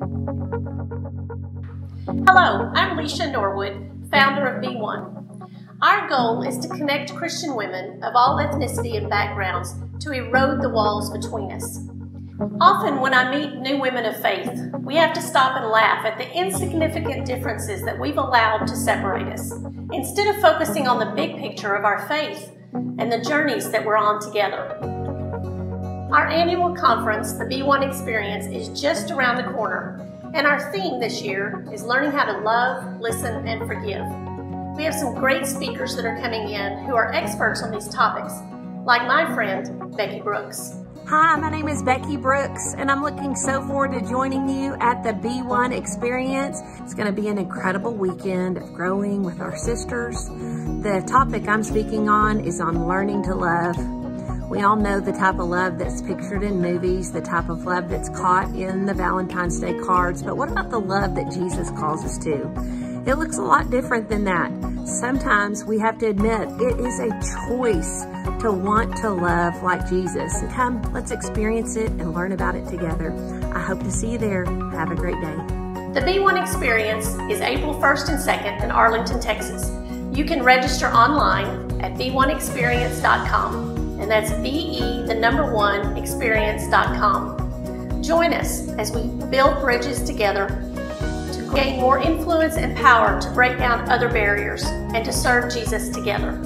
Hello, I'm Leisha Norwood, founder of Be1. Our goal is to connect Christian women of all ethnicity and backgrounds to erode the walls between us. Often, when I meet new women of faith, we have to stop and laugh at the insignificant differences that we've allowed to separate us, instead of focusing on the big picture of our faith and the journeys that we're on together. Our annual conference, the Be1 Experience, is just around the corner, and our theme this year is learning how to love, listen, and forgive. We have some great speakers that are coming in who are experts on these topics, like my friend, Becky Brooks. Hi, my name is Becky Brooks, and I'm looking so forward to joining you at the Be1 Experience. It's going to be an incredible weekend of growing with our sisters. The topic I'm speaking on is on learning to love. We all know the type of love that's pictured in movies, the type of love that's caught in the Valentine's Day cards, but what about the love that Jesus calls us to? It looks a lot different than that. Sometimes we have to admit it is a choice to want to love like Jesus. Come, let's experience it and learn about it together. I hope to see you there. Have a great day. The Be1 Experience is April 1st and 2nd in Arlington, Texas. You can register online at be1experience.com, and that's be the number one experience.com. Join us as we build bridges together to gain more influence and power to break down other barriers and to serve Jesus together.